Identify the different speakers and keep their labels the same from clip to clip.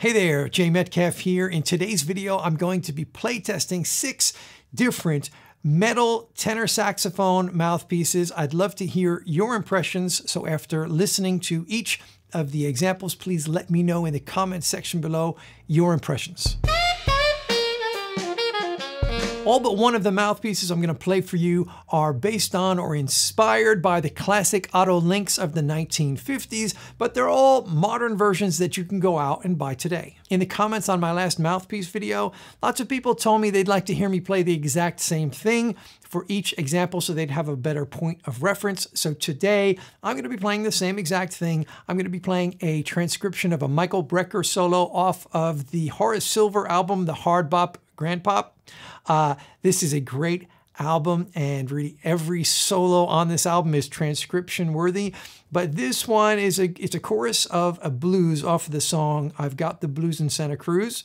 Speaker 1: Hey there, Jay Metcalf here. In today's video, I'm going to be playtesting six different metal tenor saxophone mouthpieces. I'd love to hear your impressions. So after listening to each of the examples, please let me know in the comments section below your impressions. All but one of the mouthpieces I'm going to play for you are based on or inspired by the classic Otto Links of the 1950s, but they're all modern versions that you can go out and buy today. In the comments on my last mouthpiece video, lots of people told me they'd like to hear me play the exact same thing for each example so they'd have a better point of reference. So today, I'm going to be playing the same exact thing. I'm going to be playing a transcription of a Michael Brecker solo off of the Horace Silver album, The Hard Bop Grand Pop. Uh, this is a great album and really every solo on this album is transcription worthy but this one is a it's a chorus of a blues off of the song I've Got the Blues in Santa Cruz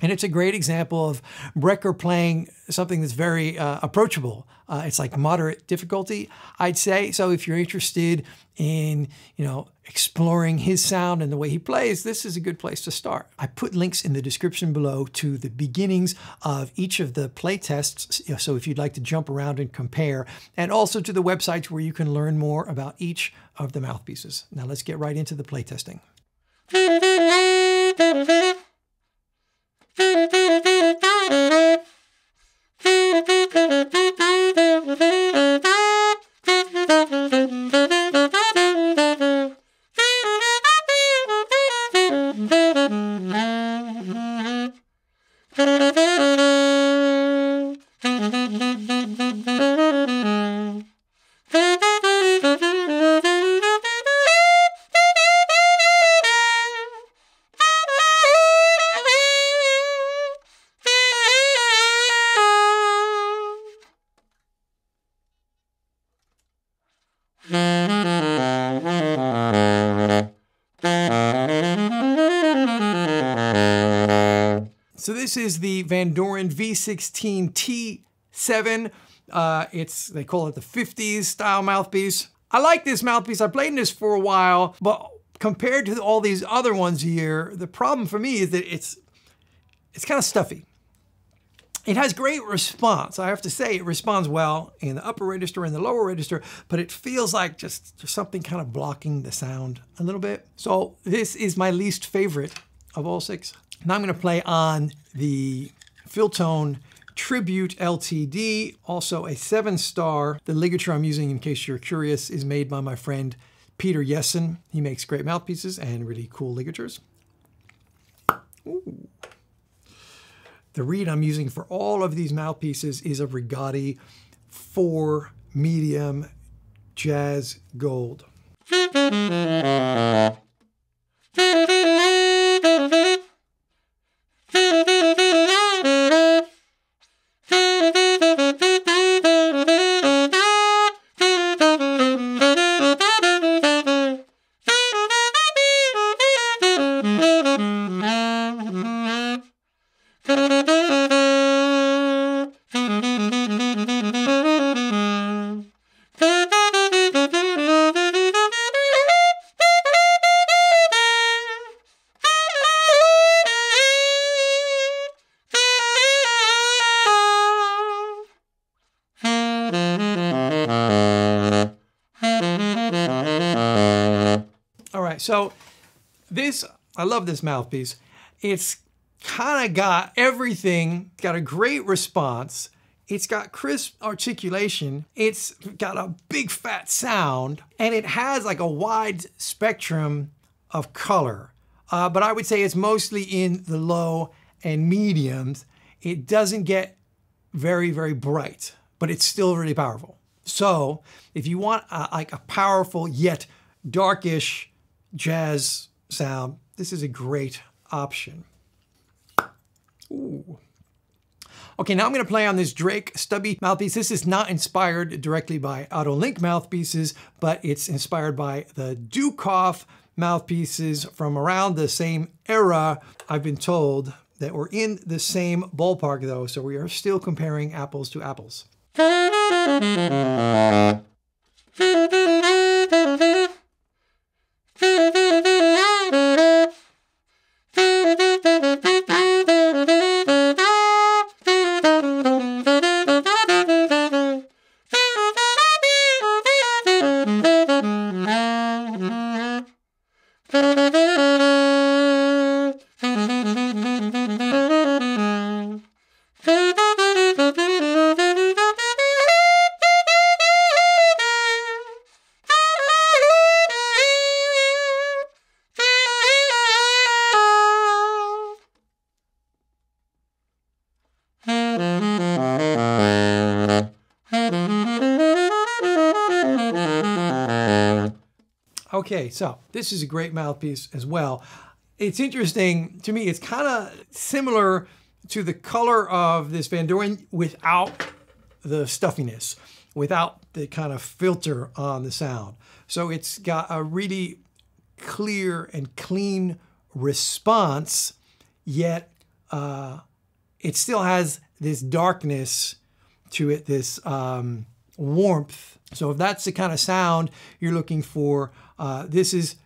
Speaker 1: and it's a great example of Brecker playing something that's very uh, approachable. Uh, it's like moderate difficulty, I'd say. So if you're interested in, you know, exploring his sound and the way he plays, this is a good place to start. I put links in the description below to the beginnings of each of the play tests. So if you'd like to jump around and compare, and also to the websites where you can learn more about each of the mouthpieces. Now let's get right into the play So this is the Vandoren V16 T7. Uh, it's they call it the 50s style mouthpiece. I like this mouthpiece. I played in this for a while, but compared to all these other ones here, the problem for me is that it's it's kind of stuffy. It has great response. I have to say it responds well in the upper register and the lower register, but it feels like just, just something kind of blocking the sound a little bit. So this is my least favorite of all six. Now I'm going to play on the Phil-Tone Tribute LTD, also a seven star. The ligature I'm using, in case you're curious, is made by my friend Peter Yessen. He makes great mouthpieces and really cool ligatures. Ooh. The reed I'm using for all of these mouthpieces is a Rigotti 4 medium jazz gold. So this, I love this mouthpiece. It's kind of got everything, got a great response. It's got crisp articulation. It's got a big fat sound and it has like a wide spectrum of color. Uh, but I would say it's mostly in the low and mediums. It doesn't get very, very bright, but it's still really powerful. So if you want a, like a powerful yet darkish jazz sound, this is a great option. Ooh. Okay, now I'm going to play on this Drake Stubbie mouthpiece. This is not inspired directly by Otto Link mouthpieces, but it's inspired by the Dukoff mouthpieces from around the same era. I've been told that we're in the same ballpark though, so we are still comparing apples to apples. Okay, so this is a great mouthpiece as well. It's interesting to me, it's kind of similar to the color of this Vandoren without the stuffiness, without the kind of filter on the sound. So it's got a really clear and clean response, yet uh, it still has this darkness to it, this um, warmth. So if that's the kind of sound you're looking for, uh, this is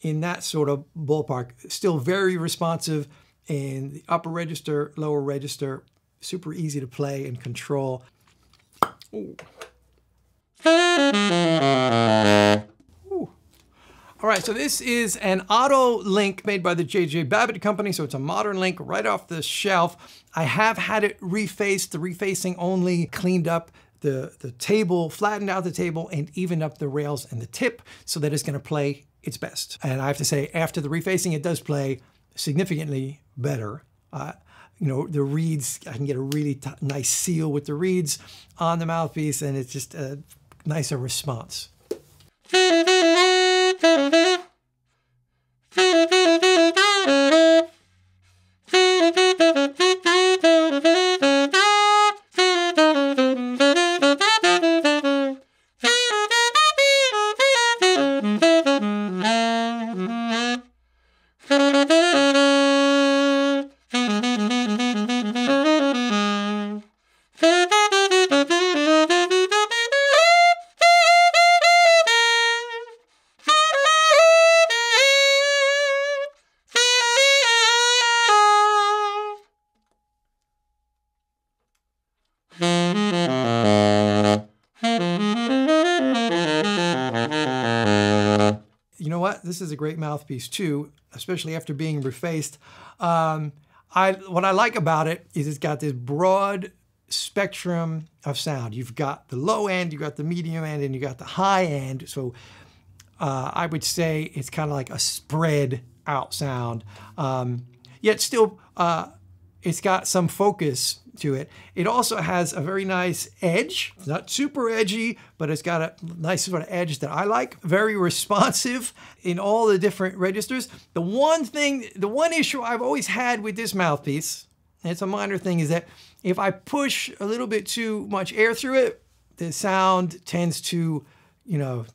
Speaker 1: in that sort of ballpark. Still very responsive in the upper register, lower register, super easy to play and control. Ooh. Ooh. All right, so this is an Otto Link made by the JJ Babbitt Company. So it's a modern link right off the shelf. I have had it refaced, the refacing only cleaned up the, the table, flattened out the table, and evened up the rails and the tip so that it's gonna play its best. And I have to say, after the refacing, it does play significantly better. Uh, you know, the reeds, I can get a really nice seal with the reeds on the mouthpiece, and it's just a nicer response. This is a great mouthpiece too, especially after being refaced. Um, I what I like about it is it's got this broad spectrum of sound. You've got the low end, you've got the medium end, and you've got the high end. So uh, I would say it's kind of like a spread out sound. Um, yet still, uh, it's got some focus to it. It also has a very nice edge. It's not super edgy, but it's got a nice sort of edge that I like. Very responsive in all the different registers. The one thing, the one issue I've always had with this mouthpiece, and it's a minor thing, is that if I push a little bit too much air through it, the sound tends to, you know,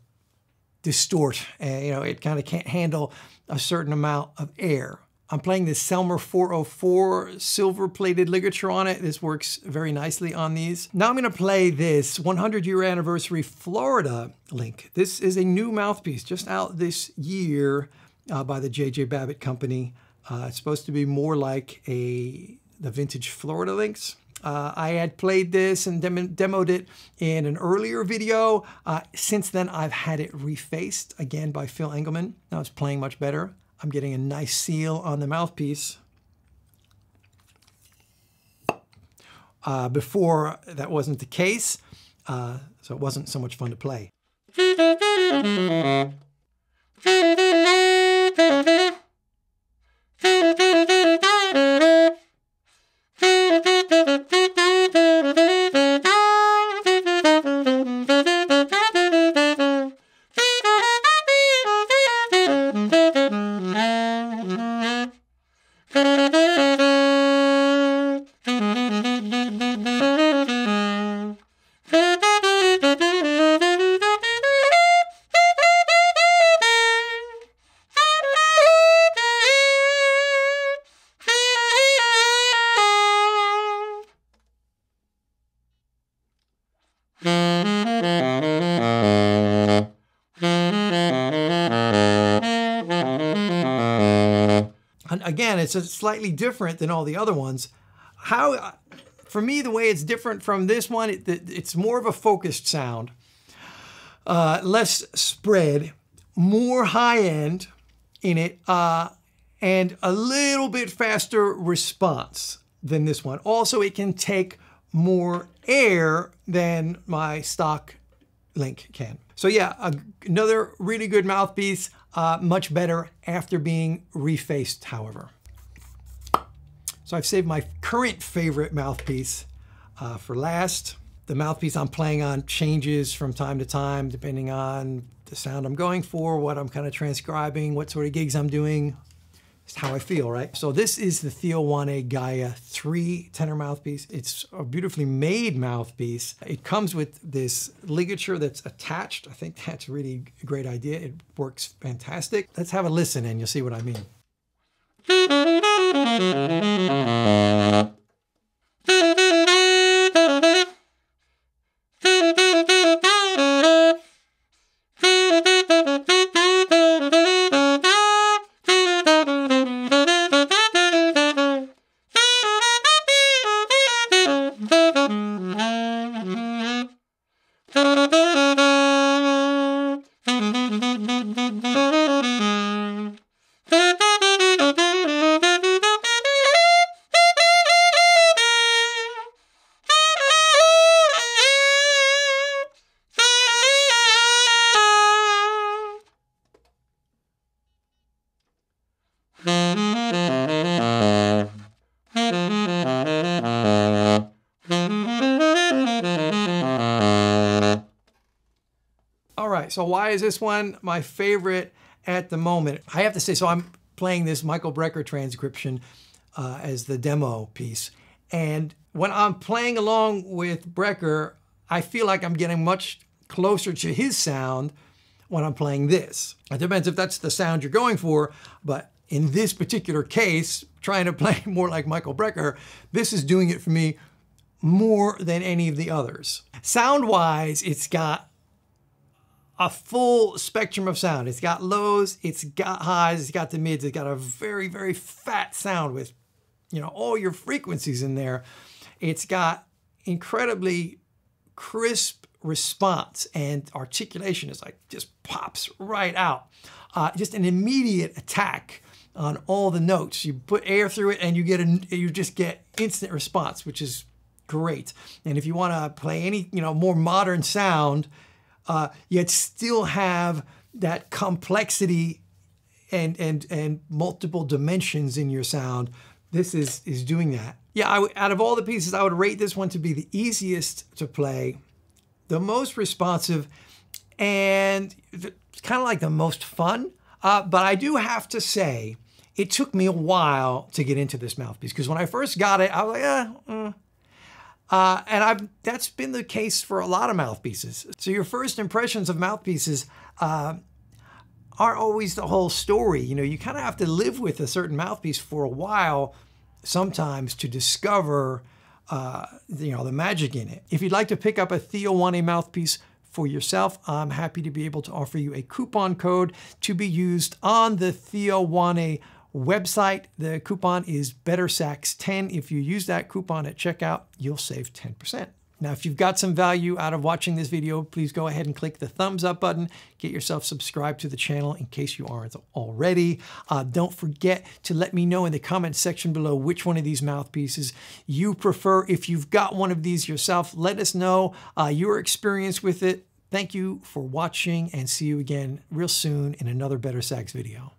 Speaker 1: distort. And, you know, it kind of can't handle a certain amount of air. I'm playing this Selmer 404 silver plated ligature on it. This works very nicely on these. Now I'm gonna play this 100 year anniversary Florida link. This is a new mouthpiece just out this year uh, by the JJ Babbitt Company. Uh, it's supposed to be more like a the vintage Florida links. Uh, I had played this and dem demoed it in an earlier video. Uh, since then, I've had it refaced again by Phil Engleman. Now it's playing much better. I'm getting a nice seal on the mouthpiece. Uh, before that wasn't the case, uh, so it wasn't so much fun to play. again, it's slightly different than all the other ones. How, for me, the way it's different from this one, it, it's more of a focused sound, uh, less spread, more high end in it, uh, and a little bit faster response than this one. Also, it can take more air than my stock Link can. So yeah, another really good mouthpiece, uh, much better after being refaced, however. So I've saved my current favorite mouthpiece uh, for last. The mouthpiece I'm playing on changes from time to time, depending on the sound I'm going for, what I'm kind of transcribing, what sort of gigs I'm doing, just how I feel, right? So this is the Theo Wanne Gaia 3 tenor mouthpiece. It's a beautifully made mouthpiece. It comes with this ligature that's attached. I think that's a really great idea. It works fantastic. Let's have a listen and you'll see what I mean. Right, so why is this one my favorite at the moment? I have to say, so I'm playing this Michael Brecker transcription uh, as the demo piece. And when I'm playing along with Brecker, I feel like I'm getting much closer to his sound when I'm playing this. It depends if that's the sound you're going for, but in this particular case, trying to play more like Michael Brecker, this is doing it for me more than any of the others. Sound-wise, it's got a full spectrum of sound. It's got lows, it's got highs, it's got the mids, it's got a very, very fat sound with, you know, all your frequencies in there. It's got incredibly crisp response and articulation is like just pops right out. Uh, just an immediate attack on all the notes. You put air through it and you get a, you just get instant response, which is great. And if you want to play any, you know, more modern sound, uh, yet still have that complexity and and and multiple dimensions in your sound. This is is doing that. Yeah, I, out of all the pieces, I would rate this one to be the easiest to play, the most responsive, and it's kind of like the most fun. Uh, but I do have to say, it took me a while to get into this mouthpiece because when I first got it, I was like, eh, mm, uh, and I've, that's been the case for a lot of mouthpieces. So your first impressions of mouthpieces uh, aren't always the whole story. You know, you kind of have to live with a certain mouthpiece for a while sometimes to discover, uh, you know, the magic in it. If you'd like to pick up a Theo Wanne mouthpiece for yourself, I'm happy to be able to offer you a coupon code to be used on the Theo Wanne website. The coupon is BetterSax10. If you use that coupon at checkout, you'll save 10%. Now, if you've got some value out of watching this video, please go ahead and click the thumbs up button. Get yourself subscribed to the channel in case you aren't already. Uh, don't forget to let me know in the comments section below which one of these mouthpieces you prefer. If you've got one of these yourself, let us know uh, your experience with it. Thank you for watching and see you again real soon in another Better Sax video.